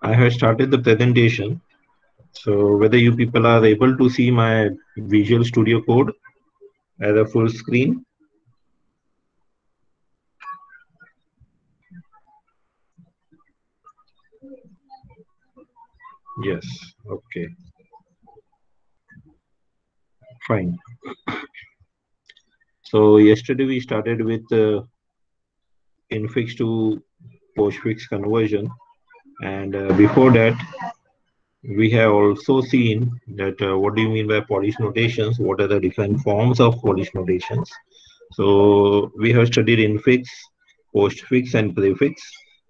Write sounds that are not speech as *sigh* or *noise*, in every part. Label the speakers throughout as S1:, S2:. S1: I have started the presentation. So whether you people are able to see my Visual Studio Code as a full screen. Yes, okay. Fine. So yesterday we started with uh, infix to postfix conversion. And uh, before that, we have also seen that uh, what do you mean by Polish notations? What are the different forms of Polish notations? So we have studied infix, postfix, and prefix.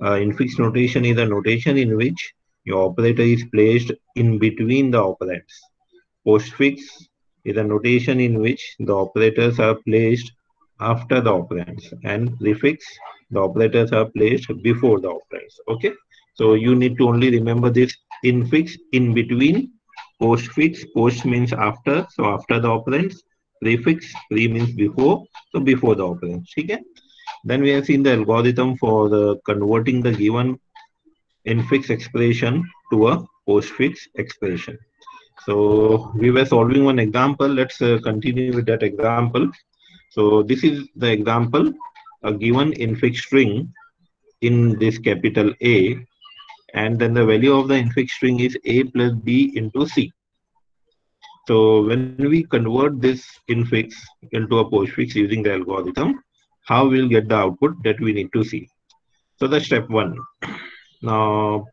S1: Uh, infix notation is a notation in which your operator is placed in between the operands. Postfix is a notation in which the operators are placed after the operands, and prefix the operators are placed before the operands. Okay. So you need to only remember this infix in between, postfix, post means after, so after the operands, prefix, pre means before, so before the operands. Okay? Then we have seen the algorithm for the uh, converting the given infix expression to a postfix expression. So we were solving one example. Let's uh, continue with that example. So this is the example, a given infix string in this capital A and then the value of the infix string is a plus b into c. So when we convert this infix into a postfix using the algorithm, how we'll get the output that we need to see. So the step one. Now,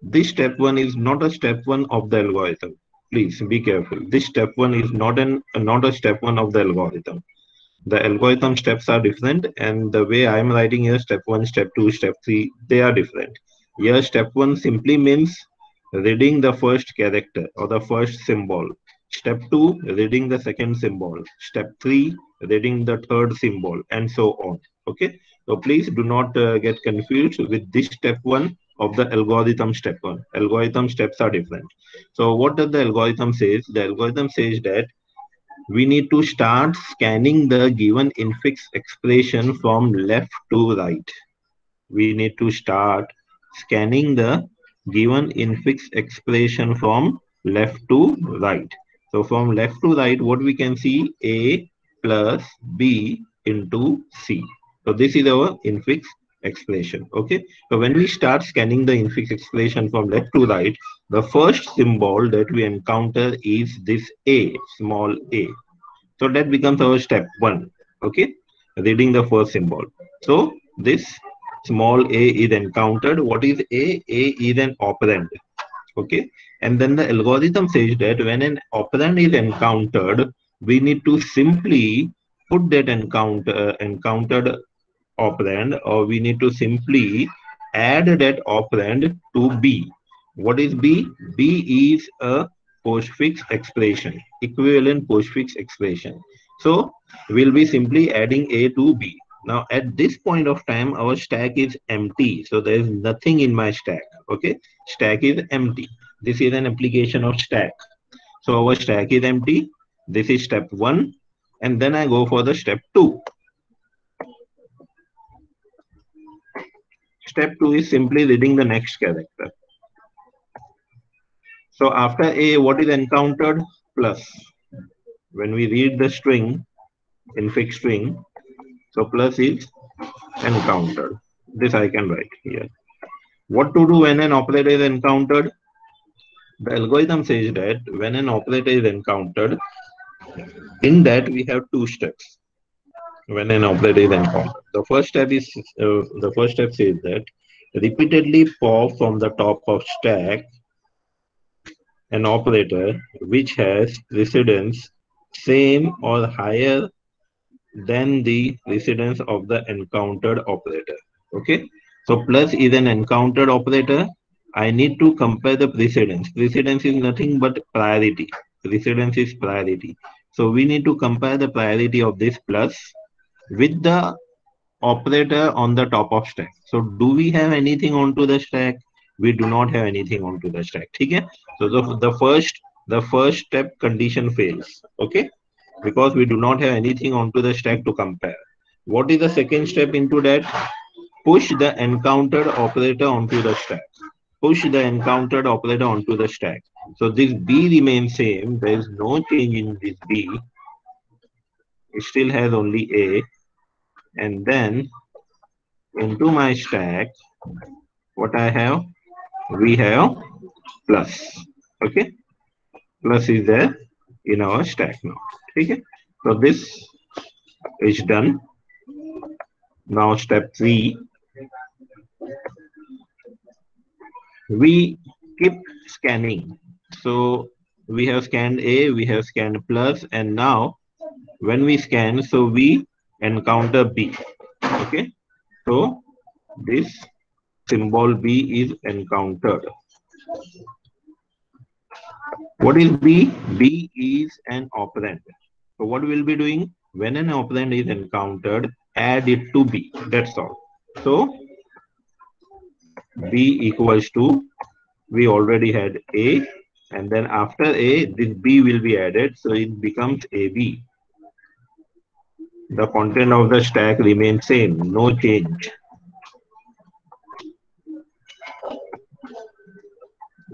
S1: this step one is not a step one of the algorithm. Please be careful. This step one is not an not a step one of the algorithm. The algorithm steps are different, and the way I'm writing here, step one, step two, step three, they are different. Here, step one simply means reading the first character or the first symbol. Step two, reading the second symbol. Step three, reading the third symbol, and so on. Okay. So please do not uh, get confused with this step one of the algorithm step one. Algorithm steps are different. So what does the algorithm says? The algorithm says that we need to start scanning the given infix expression from left to right. We need to start scanning the given infix expression from left to right. So from left to right, what we can see A plus B into C. So this is our infix expression. Okay. So when we start scanning the infix expression from left to right, the first symbol that we encounter is this A, small a. So that becomes our step one. Okay. Reading the first symbol. So this small a is encountered what is a a is an operand okay and then the algorithm says that when an operand is encountered we need to simply put that encounter uh, encountered operand or we need to simply add that operand to b what is b b is a postfix expression equivalent postfix expression so we'll be simply adding a to b now at this point of time, our stack is empty. So there is nothing in my stack. Okay. Stack is empty. This is an application of stack. So our stack is empty. This is step one. And then I go for the step two. Step two is simply reading the next character. So after A, what is encountered? Plus. When we read the string infix string, so plus is encountered. This I can write here. What to do when an operator is encountered? The algorithm says that when an operator is encountered, in that we have two steps when an operator is encountered. The first step is uh, the first step says that repeatedly pop from the top of stack an operator which has precedence same or higher than the precedence of the encountered operator. Okay. So plus is an encountered operator. I need to compare the precedence. Precedence is nothing but priority. Precedence is priority. So we need to compare the priority of this plus with the operator on the top of stack. So do we have anything onto the stack? We do not have anything onto the stack. Okay. So the, the first the first step condition fails. Okay because we do not have anything onto the stack to compare. What is the second step into that? Push the encountered operator onto the stack. Push the encountered operator onto the stack. So this B remains same. There is no change in this B. It still has only A. And then into my stack, what I have? We have plus. Okay? Plus is there in our stack now. Okay, so this is done now step three, we keep scanning so we have scanned a we have scanned plus and now when we scan so we encounter b okay so this symbol b is encountered what is b b is an operand so what we'll be doing when an operand is encountered, add it to b. That's all. So b equals to we already had a, and then after a, this b will be added, so it becomes ab. The content of the stack remains same, no change.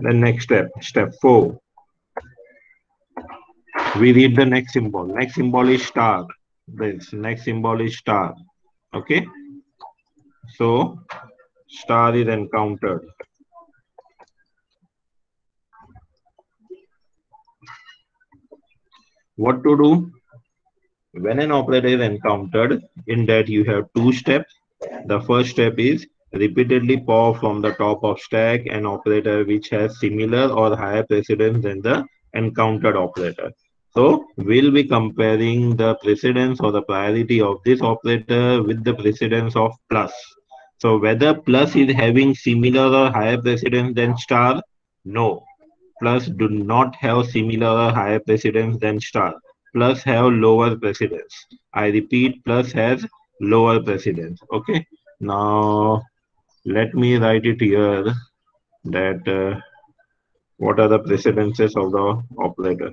S1: The next step, step four we read the next symbol. Next symbol is star. This next symbol is star. Okay. So star is encountered. What to do? When an operator is encountered, in that you have two steps. The first step is repeatedly pop from the top of stack an operator which has similar or higher precedence than the encountered operator. So we'll be comparing the precedence or the priority of this operator with the precedence of plus. So whether plus is having similar or higher precedence than star, no. Plus do not have similar or higher precedence than star. Plus have lower precedence. I repeat, plus has lower precedence. Okay. Now let me write it here that uh, what are the precedences of the operator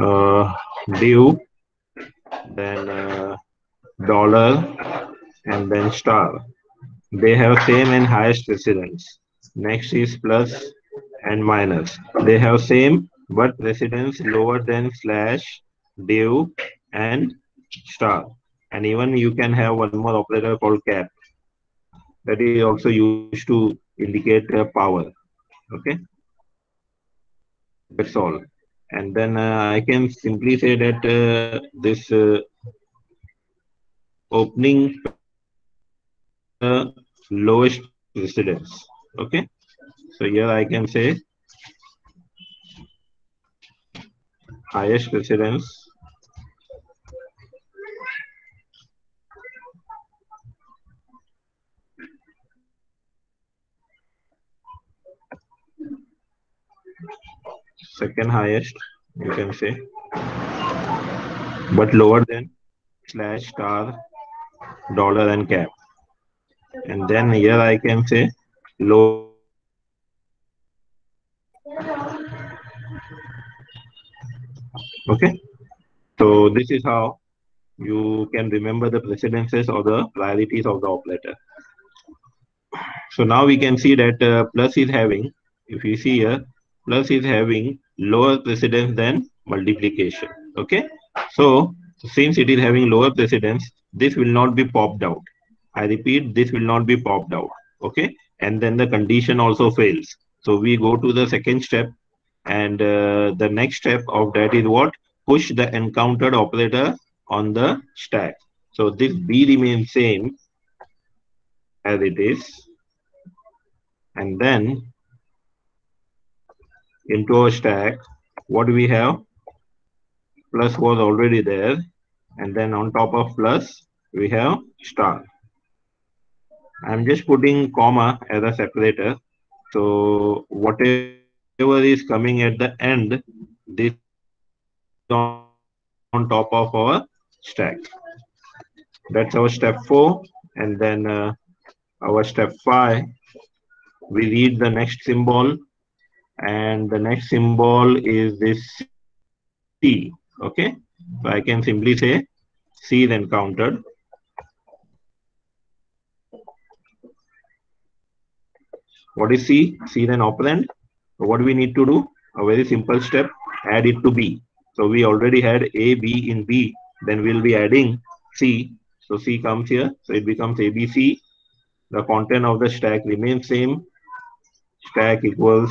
S1: uh, due, then uh, dollar, and then star. They have same and highest precedence. Next is plus and minus. They have same but precedence lower than slash, due, and star. And even you can have one more operator called cap that is also used to indicate uh, power. Okay. That's all. And then uh, I can simply say that uh, this uh, opening the lowest precedence. Okay. So here I can say highest precedence second highest, you can say, but lower than slash star dollar and cap. And then here I can say low. Okay. So this is how you can remember the precedences or the priorities of the operator. So now we can see that uh, plus is having, if you see here, plus is having lower precedence than multiplication. Okay. So since it is having lower precedence, this will not be popped out. I repeat, this will not be popped out. Okay. And then the condition also fails. So we go to the second step. And uh, the next step of that is what? Push the encountered operator on the stack. So this B remains same as it is. And then into our stack, what do we have? Plus was already there. And then on top of plus, we have star. I'm just putting comma as a separator. So whatever is coming at the end, this on, on top of our stack. That's our step four. And then uh, our step five, we read the next symbol and the next symbol is this C. Okay, so I can simply say C then counted. What is C? C then operand. So what do we need to do? A very simple step, add it to B. So we already had A, B in B, then we'll be adding C. So C comes here, so it becomes ABC. The content of the stack remains same. Stack equals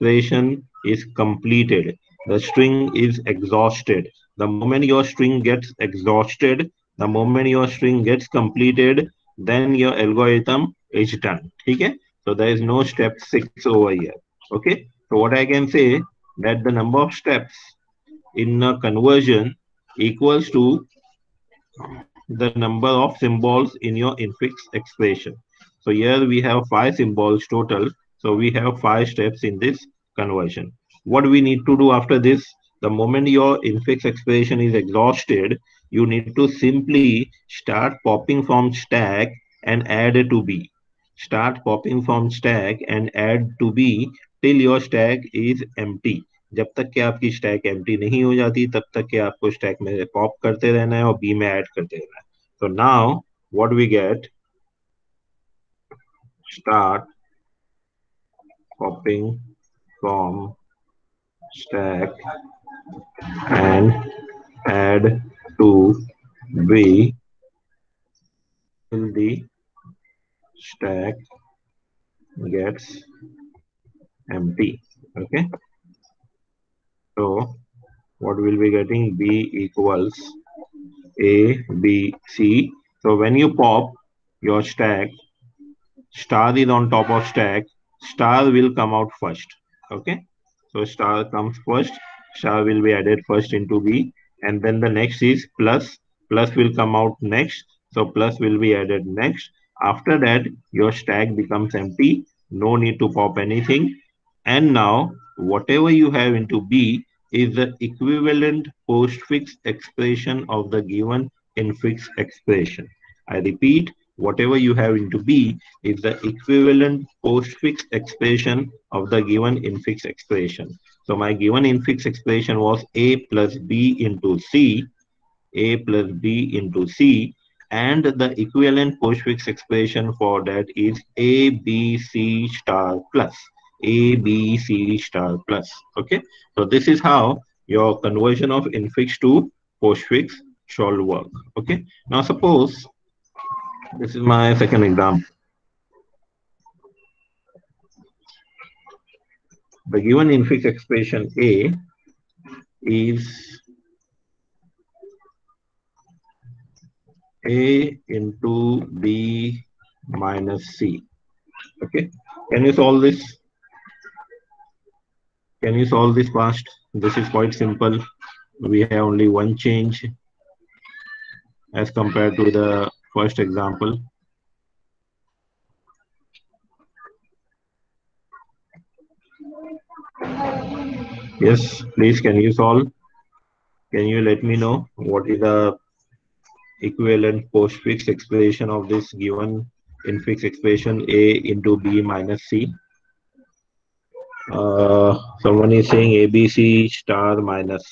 S1: excretion is completed, the string is exhausted. The moment your string gets exhausted, the moment your string gets completed, then your algorithm is done. Okay? So there is no step 6 over here. Okay? So what I can say that the number of steps in a conversion equals to the number of symbols in your infix expression. So here we have five symbols total so we have five steps in this conversion. What we need to do after this, the moment your infix expression is exhausted, you need to simply start popping from stack and add to B. Start popping from stack and add to B till your stack is empty. जब तक कि आपकी stack empty नहीं हो जाती तब तक कि आपको स्टैक में पॉप करते रहना है और बी में ऐड करते रहना है तो now what we get start copying from stack and add to b. in the stack gets empty okay so what will be getting b equals a b c so when you pop your stack star is on top of stack star will come out first okay so star comes first star will be added first into b and then the next is plus plus will come out next so plus will be added next after that your stack becomes empty no need to pop anything and now whatever you have into b is the equivalent postfix expression of the given infix expression i repeat whatever you have into B is the equivalent postfix expression of the given infix expression. So my given infix expression was A plus B into C, A plus B into C, and the equivalent postfix expression for that is A, B, C star plus, A, B, C star plus, okay? So this is how your conversion of infix to postfix shall work, okay? Now suppose this is my second example. The given infix expression A is A into B minus C. Okay. Can you solve this? Can you solve this fast? This is quite simple. We have only one change as compared to the First example, Yes, please, can you solve? Can you let me know what is the equivalent postfix expression of this given infix expression A into B minus C? Uh, someone is saying ABC star minus.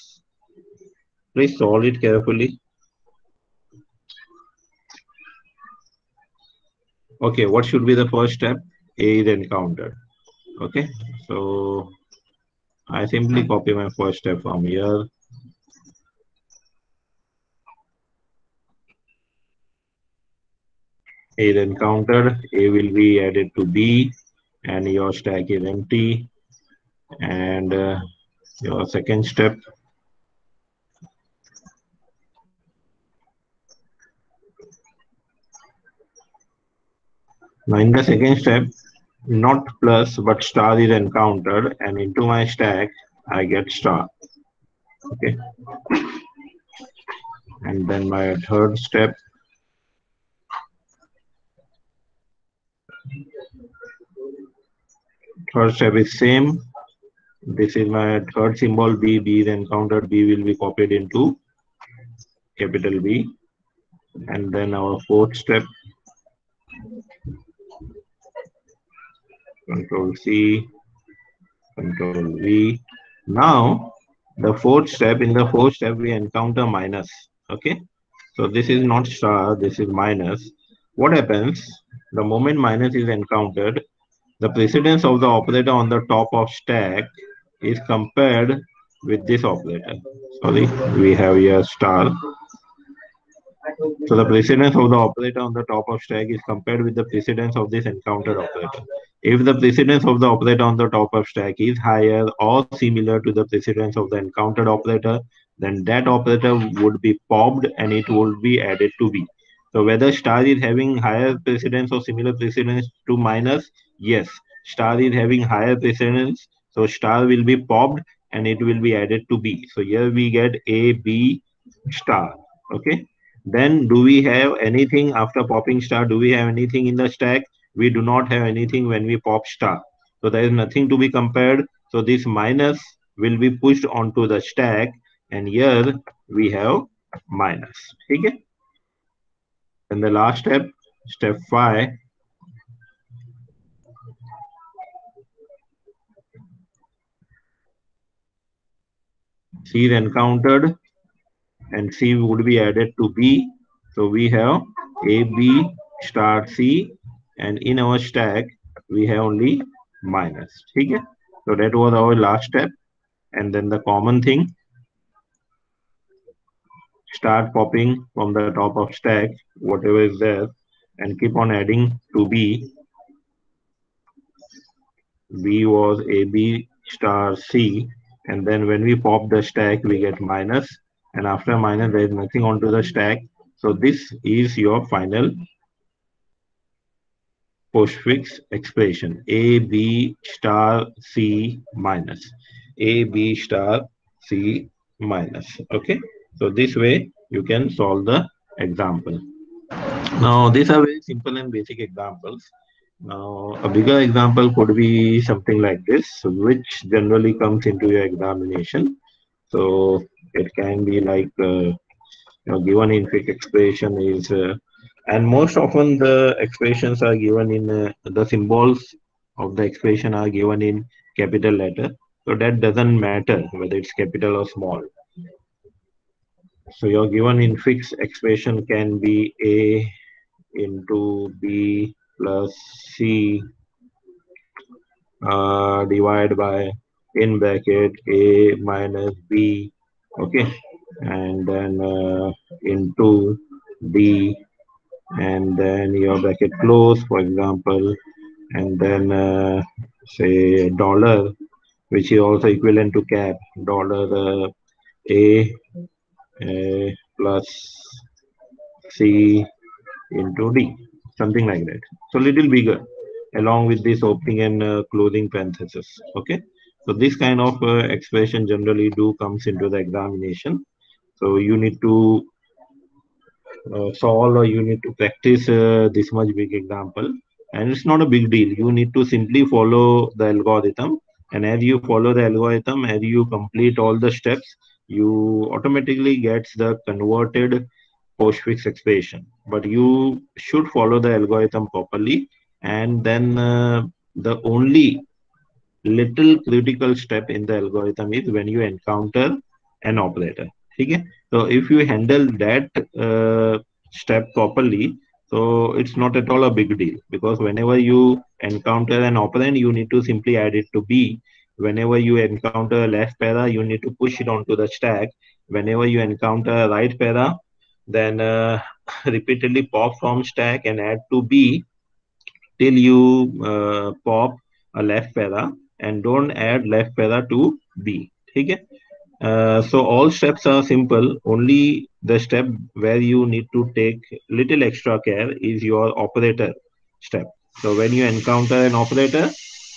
S1: Please solve it carefully. Okay, what should be the first step? Aid encountered. Okay, so I simply copy my first step from here. Aid encountered. A will be added to B and your stack is empty. And uh, your second step Now in the second step, not plus but star is encountered and into my stack I get star. Okay. And then my third step third step is same. This is my third symbol B. B is encountered. B will be copied into capital B. And then our fourth step Control C, Control V. Now, the fourth step, in the fourth step, we encounter minus. Okay. So this is not star, this is minus. What happens? The moment minus is encountered, the precedence of the operator on the top of stack is compared with this operator. Sorry, we have here star. So the precedence of the operator on the top of stack is compared with the precedence of this encountered operator. If the precedence of the operator on the top of stack is higher or similar to the precedence of the encountered operator, then that operator would be popped and it would be added to B. So whether star is having higher precedence or similar precedence to minus, yes, star is having higher precedence. So star will be popped and it will be added to B. So here we get A, B, star. Okay. Then do we have anything after popping star? Do we have anything in the stack? We do not have anything when we pop star. So there is nothing to be compared. So this minus will be pushed onto the stack. And here we have minus. Okay. And the last step, step 5, she encountered and C would be added to B. So we have AB star C and in our stack we have only minus. Okay? So that was our last step. And then the common thing, start popping from the top of stack, whatever is there, and keep on adding to B. B was AB star C. And then when we pop the stack, we get minus and after minus there is nothing onto the stack so this is your final postfix expression a b star c minus a b star c minus okay so this way you can solve the example
S2: now these are very
S1: simple and basic examples now a bigger example could be something like this which generally comes into your examination so it can be like uh, you know given infix expression is uh, and most often the expressions are given in uh, the symbols of the expression are given in capital letter so that doesn't matter whether it's capital or small so your given in fixed expression can be a into b plus c uh, divided by in bracket a minus b okay and then uh, into d and then your bracket close for example and then uh, say dollar which is also equivalent to cap dollar uh, a, a uh, plus c into d something like that so little bigger along with this opening and uh, closing parenthesis okay so this kind of uh, expression generally do comes into the examination. So you need to uh, solve or you need to practice uh, this much big example. And it's not a big deal. You need to simply follow the algorithm. And as you follow the algorithm, as you complete all the steps, you automatically get the converted postfix expression. But you should follow the algorithm properly. And then uh, the only little critical step in the algorithm is when you encounter an operator. Okay? So if you handle that uh, step properly, so it's not at all a big deal because whenever you encounter an operand, you need to simply add it to B. Whenever you encounter a left para, you need to push it onto the stack. Whenever you encounter a right para, then uh, *laughs* repeatedly pop from stack and add to B till you uh, pop a left para and don't add left para to B. Okay. Uh, so all steps are simple. Only the step where you need to take little extra care is your operator step. So when you encounter an operator,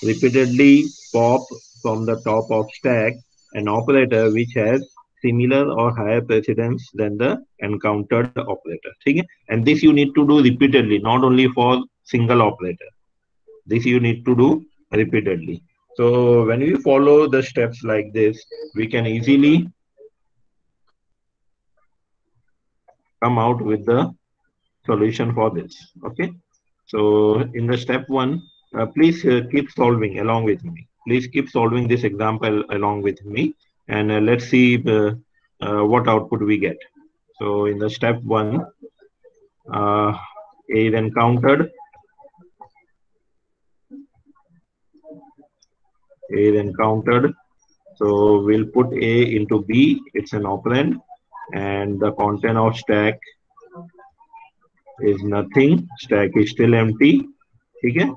S1: repeatedly pop from the top of stack an operator which has similar or higher precedence than the encountered operator. Okay? And this you need to do repeatedly, not only for single operator. This you need to do repeatedly. So when we follow the steps like this, we can easily come out with the solution for this. Okay. So in the step one, uh, please uh, keep solving along with me. Please keep solving this example along with me and uh, let's see uh, uh, what output we get. So in the step one, uh, A is encountered A encountered, So we'll put A into B. It's an operand. And the content of stack is nothing. Stack is still empty. Okay?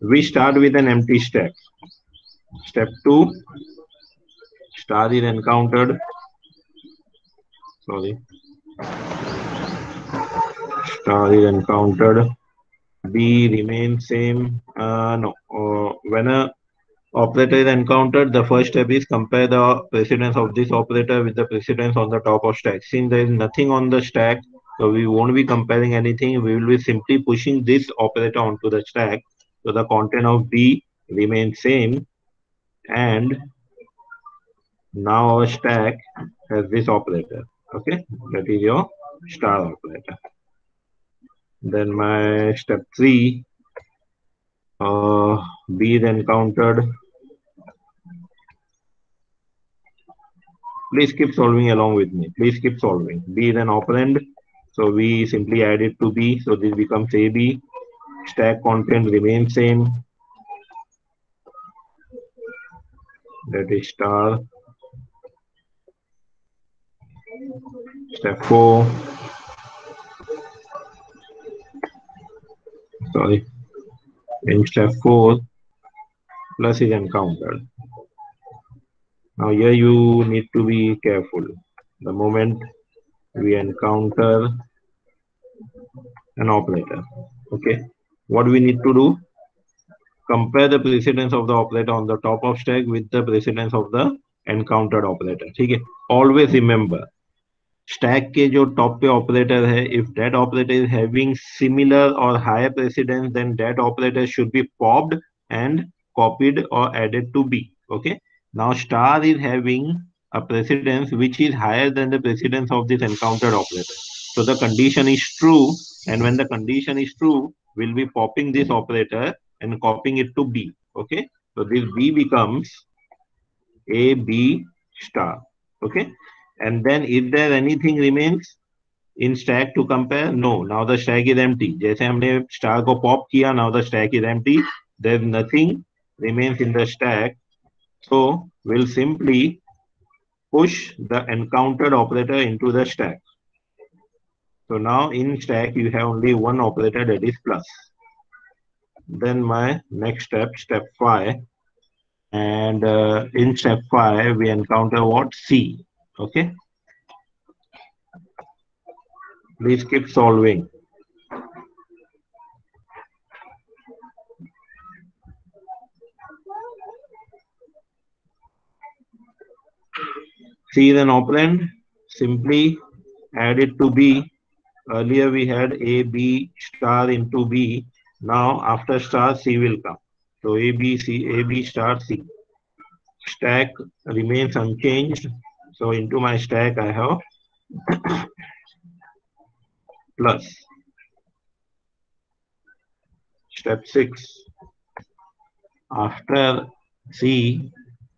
S1: We start with an empty stack. Step 2. Star is encountered. Sorry. Star is encountered. B remains same. Uh, no. Uh, when a operator is encountered, the first step is compare the precedence of this operator with the precedence on the top of stack. Since there is nothing on the stack, so we won't be comparing anything. We will be simply pushing this operator onto the stack. So the content of B remains same. And now our stack has this operator. Okay, that is your star operator. Then my step three, uh, B is encountered Please keep solving along with me. Please keep solving. B is an operand. So we simply add it to B. So this becomes AB. Stack content remains same. That is star. Step 4. Sorry. In step 4, plus is encountered. Now here you need to be careful. The moment we encounter an operator, okay, what we need to do? Compare the precedence of the operator on the top of stack with the precedence of the encountered operator. Okay. Always remember, stack ke jo top pe operator hai, if that operator is having similar or higher precedence, then that operator should be popped and copied or added to B. Okay. Now star is having a precedence which is higher than the precedence of this encountered operator. So the condition is true and when the condition is true, we'll be popping this operator and copying it to B. Okay. So this B becomes A, B star. Okay. And then if there anything remains in stack to compare, no. Now the stack is empty. जैसे हमने star को pop किया, now the stack is empty. There's nothing remains in the stack so we'll simply push the encountered operator into the stack. So now in stack, you have only one operator that is plus. Then my next step, step 5. And uh, in step 5, we encounter what? C. Okay. Please keep solving. C is an operand. Simply add it to B. Earlier we had A, B star into B. Now after star, C will come. So A, B, C, A, B star, C. Stack remains unchanged. So into my stack I have *coughs* plus. Step 6. After C,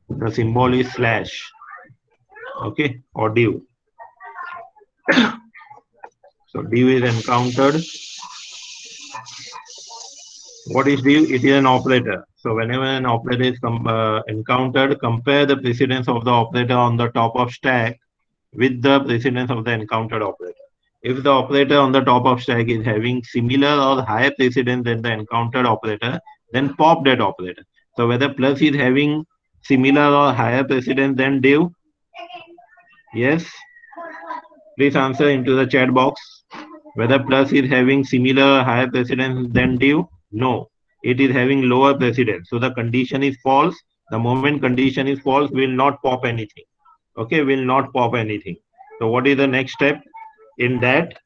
S1: the symbol is slash okay or due so due is encountered what is due it is an operator so whenever an operator is com uh, encountered compare the precedence of the operator on the top of stack with the precedence of the encountered operator if the operator on the top of stack is having similar or higher precedence than the encountered operator then pop that operator so whether plus is having similar or higher precedence than div Yes. Please answer into the chat box whether plus is having similar higher precedence than due. No, it is having lower precedence. So the condition is false. The moment condition is false, will not pop anything. Okay, will not pop anything. So what is the next step in that?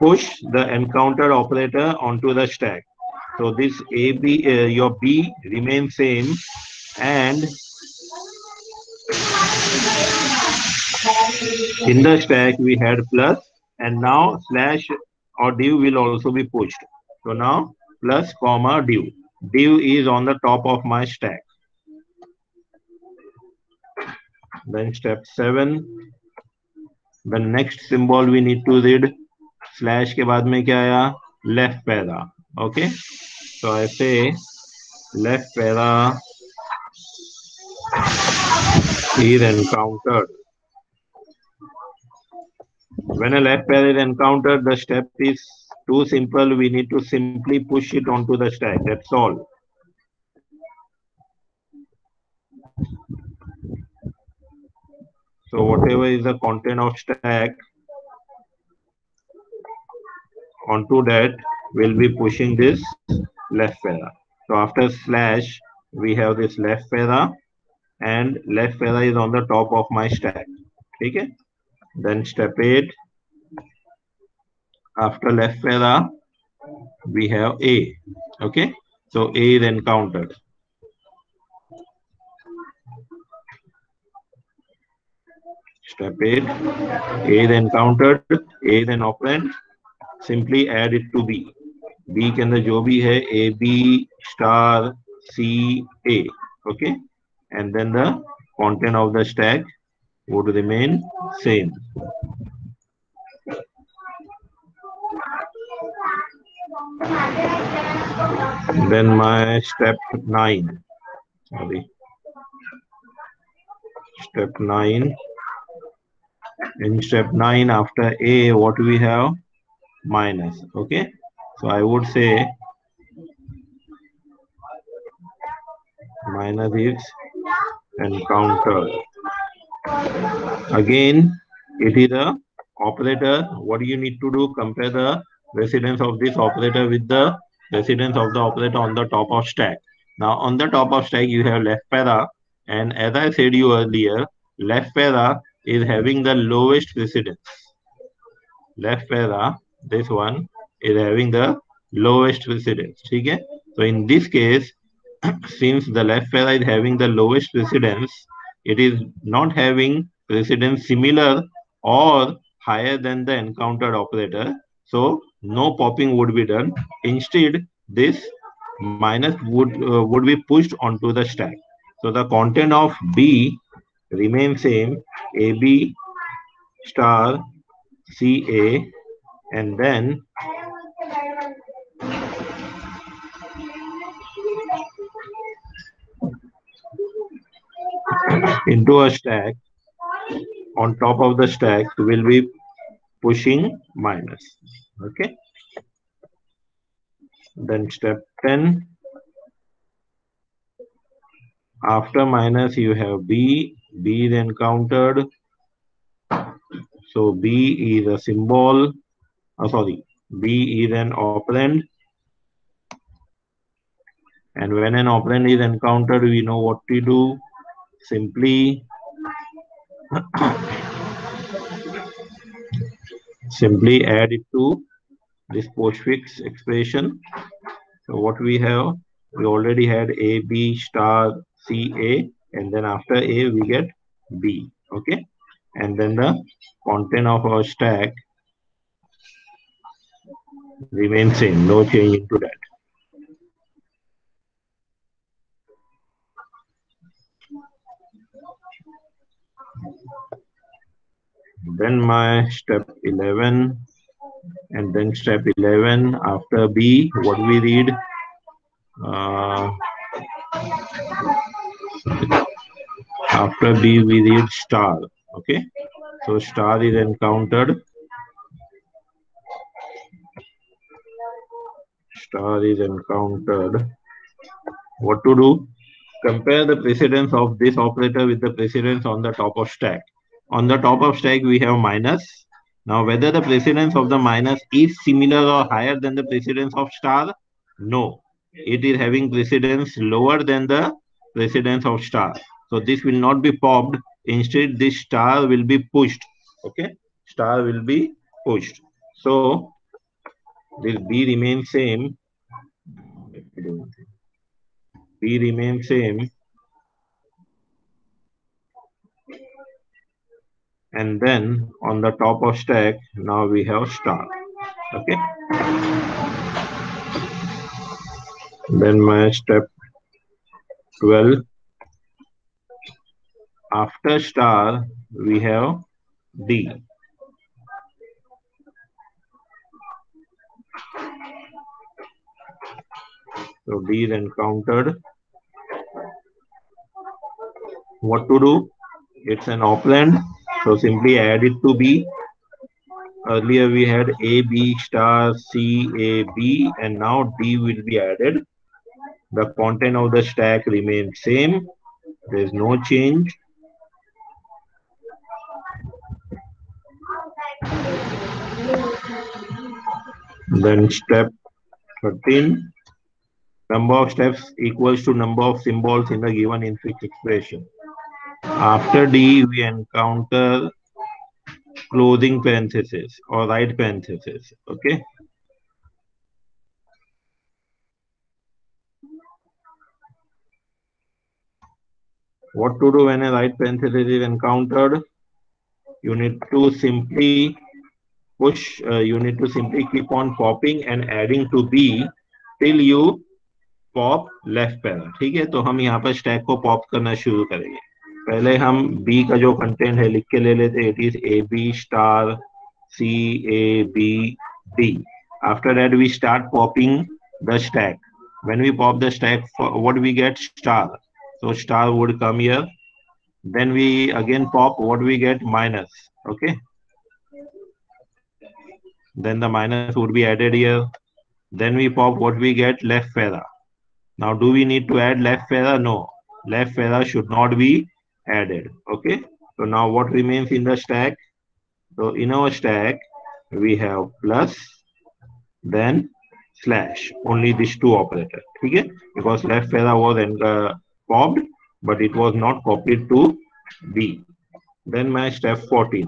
S1: Push the encounter operator onto the stack. So this A B uh, your B remains same and in the stack we had plus and now slash or div will also be pushed so now plus comma div div is on the top of my stack then step 7 the next symbol we need to read slash ke baad mein kya aaya left para okay so i say left para is encountered when a left pair is encountered, the step is too simple. We need to simply push it onto the stack. That's all. So whatever is the content of stack, onto that we'll be pushing this left feather. So after slash, we have this left feather and left feather is on the top of my stack. Okay. Then step 8. After left feather, we have A. Okay. So A is encountered. Step 8. A is encountered. A is an operand. Simply add it to B. B के अंदर जो भी है A B star C A. Okay. And then the content of the stack would remain same. Then my step 9, sorry, step 9. In step 9 after A, what we have? Minus, okay? So I would say minus is encountered. Again, it is a operator. What do you need to do? Compare the residence of this operator with the residence of the operator on the top of stack. Now, on the top of stack, you have left para. And as I said you earlier, left para is having the lowest precedence. Left para, this one, is having the lowest precedence. Okay? So, in this case, *clears throat* since the left para is having the lowest precedence, it is not having precedence similar or higher than the encountered operator. So no popping would be done. Instead, this minus would uh, would be pushed onto the stack. So the content of B remains same. AB star CA and then into a stack on top of the stack will be pushing minus okay then step 10 after minus you have b b then countered so b is a symbol oh, sorry b is an operand and when an operand is encountered we know what to do simply *coughs* simply add it to this postfix expression. So what we have, we already had A, B star, C, A, and then after A, we get B, okay? And then the content of our stack remains same, no change into that. then my step 11 and then step 11 after b what we read uh, after b we read star okay so star is encountered star is encountered what to do compare the precedence of this operator with the precedence on the top of stack. On the top of stack, we have minus. Now, whether the precedence of the minus is similar or higher than the precedence of star, no. It is having precedence lower than the precedence of star. So this will not be popped. Instead, this star will be pushed. Okay, star will be pushed. So this B remains same. B remain same. And then on the top of stack, now we have star. Okay. Then my step 12. After star, we have D. So D is encountered what to do. It's an operand, so simply add it to B. Earlier we had A, B star, C, A, B, and now D will be added. The content of the stack remains same. There is no change. Then step 13 number of steps equals to number of symbols in a given infix expression. After D, we encounter closing parenthesis or right parenthesis. Okay. What to do when a right parenthesis is encountered? You need to simply push, uh, you need to simply keep on popping and adding to B till you pop left para ठीक है तो हम यहाँ पर stack को pop करना शुरू करेंगे पहले हम बी का जो कंटेंट है लिख के ले लेते it is A B star C A B D after that we start popping the stack when we pop the stack what we get star so star would come here then we again pop what we get minus okay then the minus would be added here then we pop what we get left para now do we need to add left para no left para should not be added okay mm-hmm. so now what remains in the stack so in our stack we have plus then slash only these two operators okay because left feather was the uh, popped but it was not copied to b then matched f 14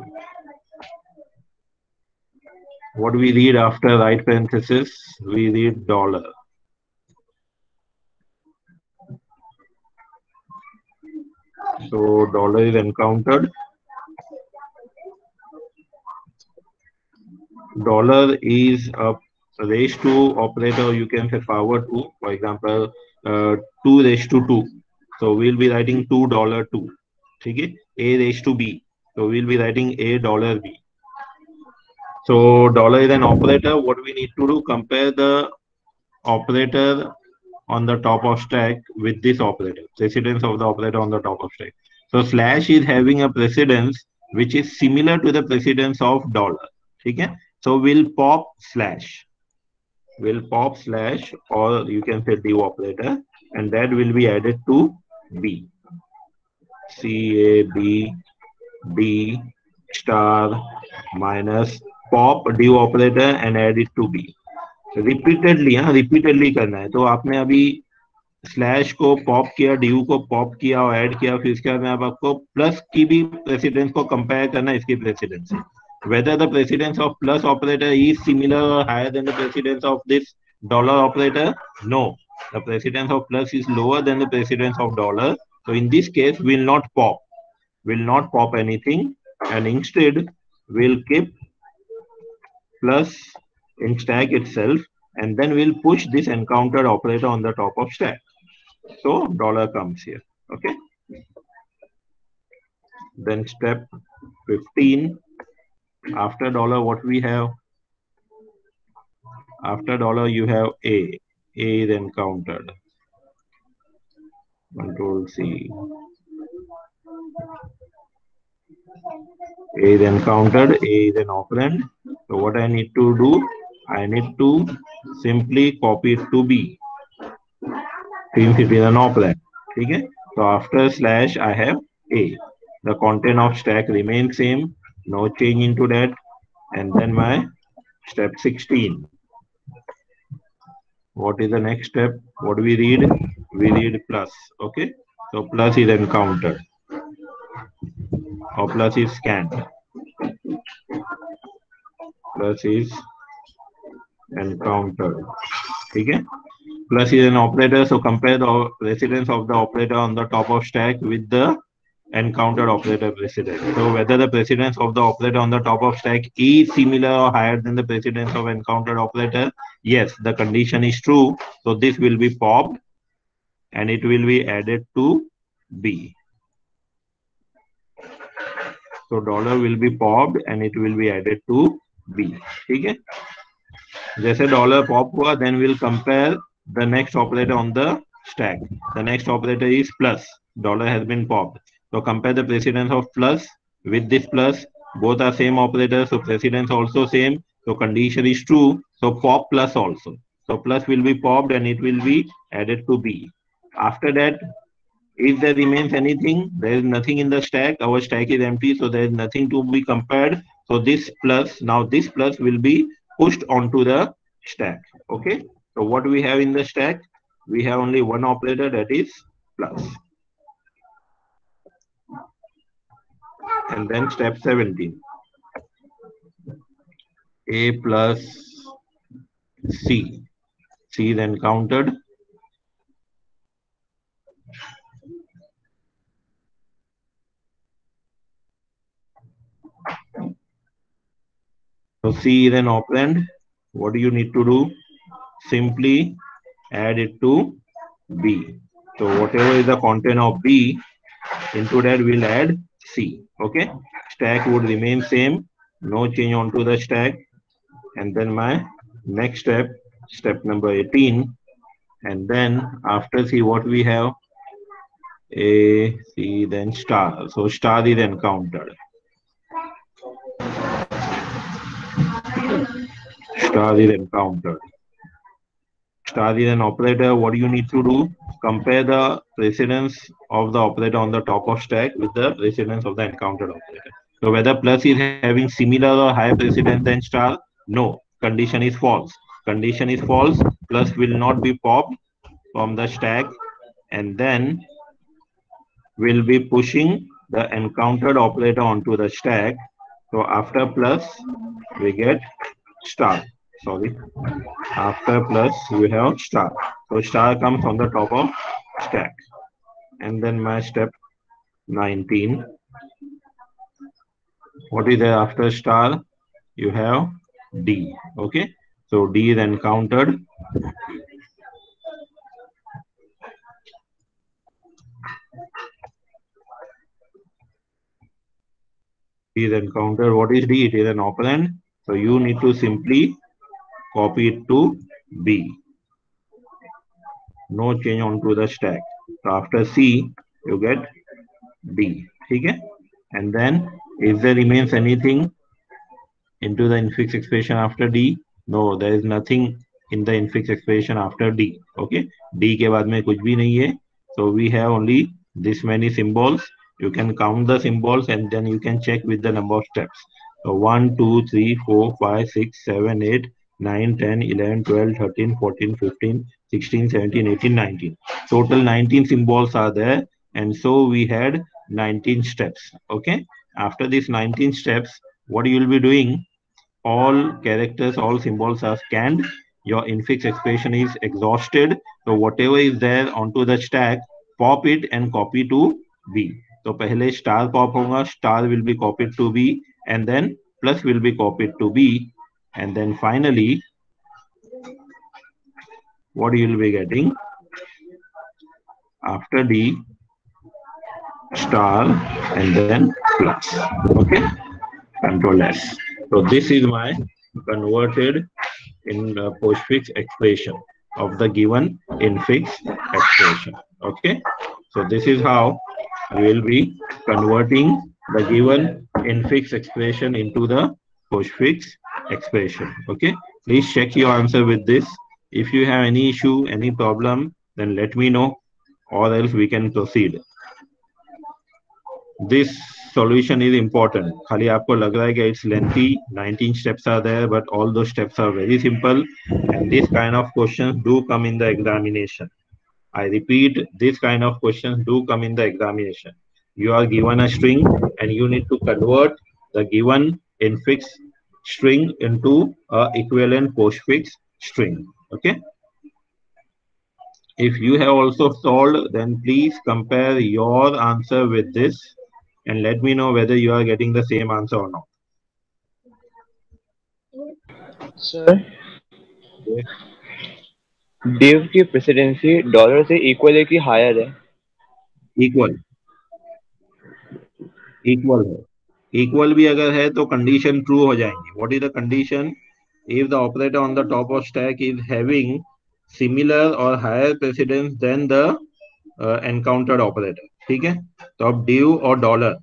S1: what we read after right parenthesis we read dollar So dollar is encountered. Dollar is a raised to operator, you can say forward to, for example, uh, 2 raised to 2. So we'll be writing 2 dollar 2. Okay? A raised to B. So we'll be writing A dollar B. So dollar is an operator. What we need to do, compare the operator on the top of stack with this operator, precedence of the operator on the top of stack. So slash is having a precedence which is similar to the precedence of dollar. Okay? So we'll pop slash. We'll pop slash or you can say div operator and that will be added to B. C A B B star minus pop div operator and add it to B. Repeatedly हाँ repeatedly करना है तो आपने अभी slash को pop किया due को pop किया और ऐड किया फिर उसके बाद आपको प्लस की भी प्रेसिडेंस को कंपेयर करना इसकी प्रेसिडेंस से whether the precedence of plus operator is similar और higher than the precedence of this dollar operator no the precedence of plus is lower than the precedence of dollar तो in this case will not pop will not pop anything and instead will keep plus in stack itself and then we'll push this encountered operator on the top of stack. So dollar comes here. Okay. Then step 15. After dollar, what we have? After dollar, you have A. A is encountered. Control C. A is encountered. A is an operand. So what I need to do? I need to simply copy it to B. Team 15 and no Okay. So after slash, I have A. The content of stack remains same. No change into that. And then my step 16. What is the next step? What do we read? We read plus. Okay. So plus is encountered. Or plus is scanned. Plus is and counter okay plus is an operator so compare the precedence of the operator on the top of stack with the encountered operator precedence so whether the precedence of the operator on the top of stack is similar or higher than the precedence of encountered operator yes the condition is true so this will be popped and it will be added to b so dollar will be popped and it will be added to b okay they say dollar pop poor, then we'll compare the next operator on the stack. The next operator is plus. Dollar has been popped. So compare the precedence of plus with this plus. Both are same operators, so precedence also same. So condition is true. So pop plus also. So plus will be popped and it will be added to B. After that, if there remains anything, there is nothing in the stack. Our stack is empty, so there is nothing to be compared. So this plus, now this plus will be pushed onto the stack. Okay. So what do we have in the stack? We have only one operator that is plus. And then step 17. A plus C. C then counted So C is an operand. What do you need to do? Simply add it to B. So whatever is the content of B, into that we'll add C. Okay. Stack would remain same. No change onto the stack. And then my next step, step number 18. And then after C, what we have? A, C, then star. So star is encountered. started encountered. Star an operator. What you need to do? Compare the precedence of the operator on the top of stack with the precedence of the encountered operator. So whether plus is having similar or higher precedence than star? No. Condition is false. Condition is false. Plus will not be popped from the stack and then will be pushing the encountered operator onto the stack. So after plus, we get star sorry after plus you have star so star comes on the top of stack and then my step 19 what is there after star you have d okay so d is encountered d is encountered what is d it is an operand so you need to simply copy it to B. No change onto the stack. So after C, you get D. Okay? And then if there remains anything into the infix expression after D, no, there is nothing in the infix expression after D. Okay? D के बाद में कुछ भी नहीं है. So we have only this many symbols. You can count the symbols and then you can check with the number of steps. So 1, 2, 3, 4, 5, 6, 7, 8, 9, 10, 11, 12, 13, 14, 15, 16, 17, 18, 19. Total 19 symbols are there. And so we had 19 steps. Okay. After these 19 steps, what you will be doing, all characters, all symbols are scanned. Your infix expression is exhausted. So whatever is there onto the stack, pop it and copy to B. So पहले star pop honga, star will be copied to B and then plus will be copied to B and then finally, what you will be getting after D star and then plus. Okay, control S. So this is my converted in uh, postfix expression of the given infix expression. Okay, so this is how we will be converting the given infix expression into the postfix expression okay please check your answer with this if you have any issue any problem then let me know or else we can proceed this solution is important खाली आपको लग it's lengthy 19 steps are there but all those steps are very simple and this kind of questions do come in the examination I repeat this kind of questions do come in the examination you are given a string and you need to convert the given in fixed string into a equivalent postfix string. Okay. If you have also solved, then please compare your answer with this and let me know whether you are getting the same answer or not. Sir, okay. precedence की is dollar से equal है कि higher equal भी अगर है तो condition true हो जाएंगी what is the condition if the operator on the top of stack is having similar और higher precedence than the encountered operator ठीक है तो अब ड्यू और डॉलर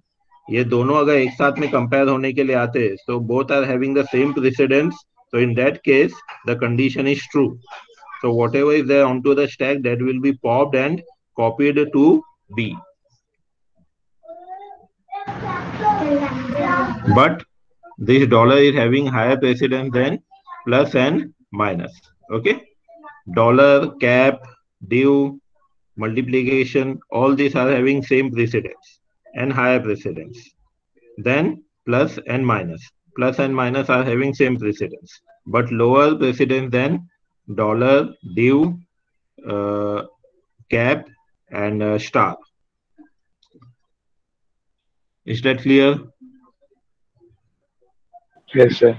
S1: ये दोनों अगर एक साथ में कंपेयर होने के लिए आते हैं तो both are having the same precedence that case the condition is true so whatever is there on to the stack that will be popped and copied to B but this dollar is having higher precedence than plus and minus okay dollar cap due multiplication all these are having same precedence and higher precedence then plus and minus plus and minus are having same precedence but lower precedence than dollar due uh, cap and uh, star is that clear Yes, sir.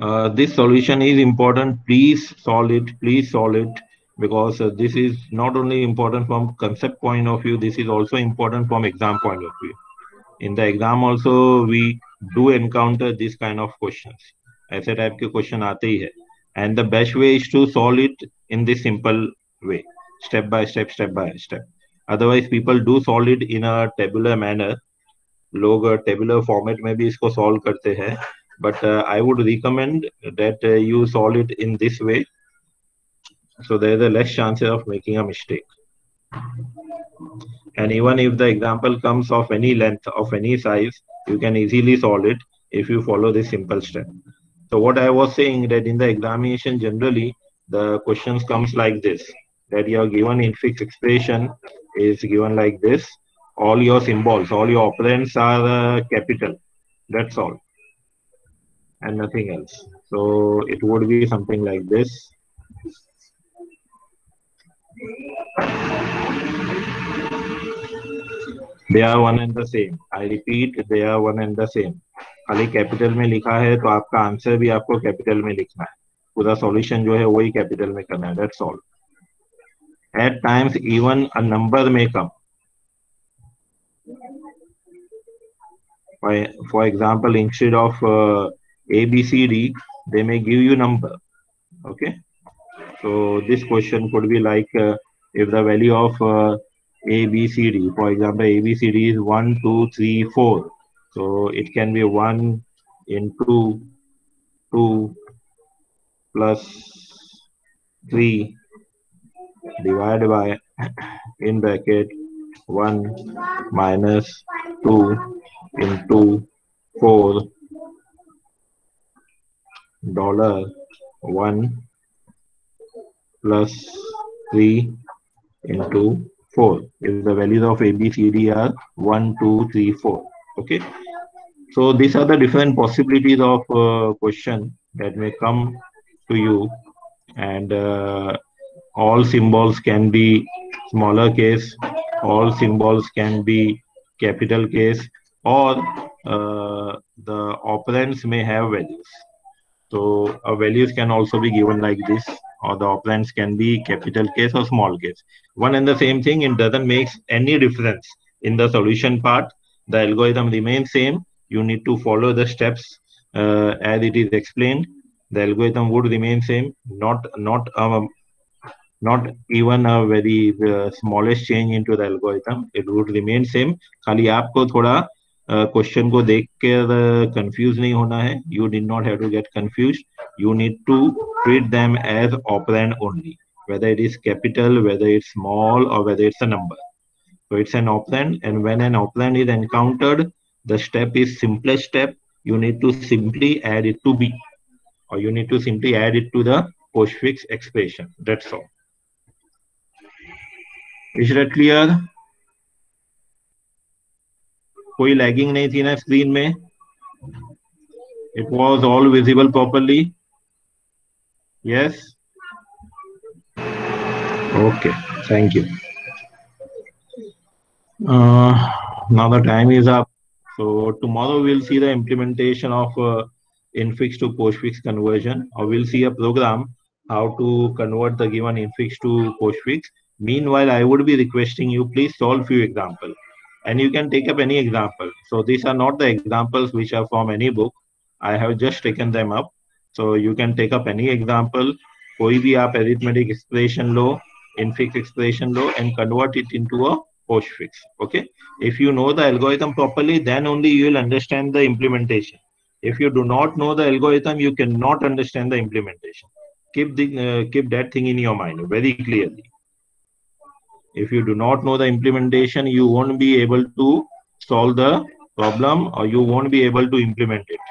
S1: Uh, this solution is important. Please solve it. Please solve it because uh, this is not only important from concept point of view. This is also important from exam point of view. In the exam also we do encounter this kind of questions. ऐसे type के question आते ही है and the best way is to solve it in this simple way step by step step by step otherwise people do solve it in a tabular manner लोग tabular format में भी इसको solve करते हैं but I would recommend that you solve it in this way so there is a less chance of making a mistake and even if the example comes of any length of any size you can easily solve it if you follow this simple step so what i was saying that in the examination generally the questions comes like this that you are given infix expression is given like this all your symbols, all your operands are capital. That's all. And nothing else. So it would be something like this. They are one and the same I repeat they are one and the same खाली capital में लिखा है तो आपका answer भी आपको capital में लिखना है पूरा सॉल्यूशन जो है वही कैपिटल में करना है that's all at times even a number में कम For, example, instead of uh, ABCD, they may give you number. Okay. So this question could be like uh, if the value of uh, ABCD, for example, ABCD is 1, 2, 3, 4. So it can be 1 into 2 plus 3 divided by *coughs* in bracket 1 minus 2 into 4 dollar 1 plus 3 into 4 if the values of a b c d are 1 2 3 4 okay so these are the different possibilities of uh, question that may come to you and uh, all symbols can be smaller case, all symbols can be capital case, or uh, the operands may have values. So uh, values can also be given like this, or the operands can be capital case or small case. One and the same thing, it doesn't make any difference in the solution part. The algorithm remains same. You need to follow the steps uh, as it is explained. The algorithm would remain same. Not not um, not even a very uh, smallest change into the algorithm it would remain same खाली आपको थोड़ा question uh, को देख के confuse uh, नहीं होना है you did not have to get whether it is capital whether it's small or whether it's a number so it's an operand and when an operand is encountered the step is simplest step you need to simply add it to be or you need to simply add it to the postfix expression that's all is that clear कोई lagging नहीं थी ना screen में it was all visible properly yes okay thank you now the time is up so tomorrow we'll see the implementation of uh, infix to postfix conversion or we'll see a program how to convert the given infix to postfix Meanwhile, I would be requesting you please solve few examples. And you can take up any example. So these are not the examples which are from any book. I have just taken them up. So you can take up any example. कोई भी आप arithmetic expression low, infix expression low, and convert it into a postfix. Okay. If you know the algorithm properly, then only you will understand the implementation. If you do not know the algorithm, you cannot understand the implementation. Keep the uh, keep that thing in your mind very clearly if you do not know the implementation you won't be able to solve the problem or you won't be able to implement it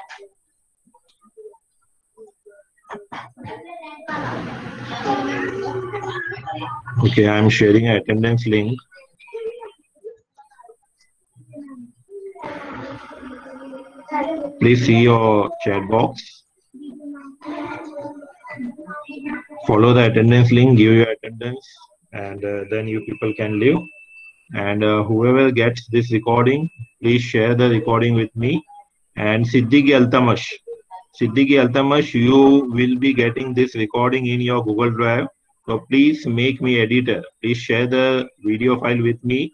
S1: okay i'm sharing attendance link please see your chat box follow the attendance link give your attendance and uh, then you people can live. And uh, whoever gets this recording, please share the recording with me. And Siddiqui Altamash, Siddiqui Altamash, you will be getting this recording in your Google Drive. So please make me editor. Please share the video file with me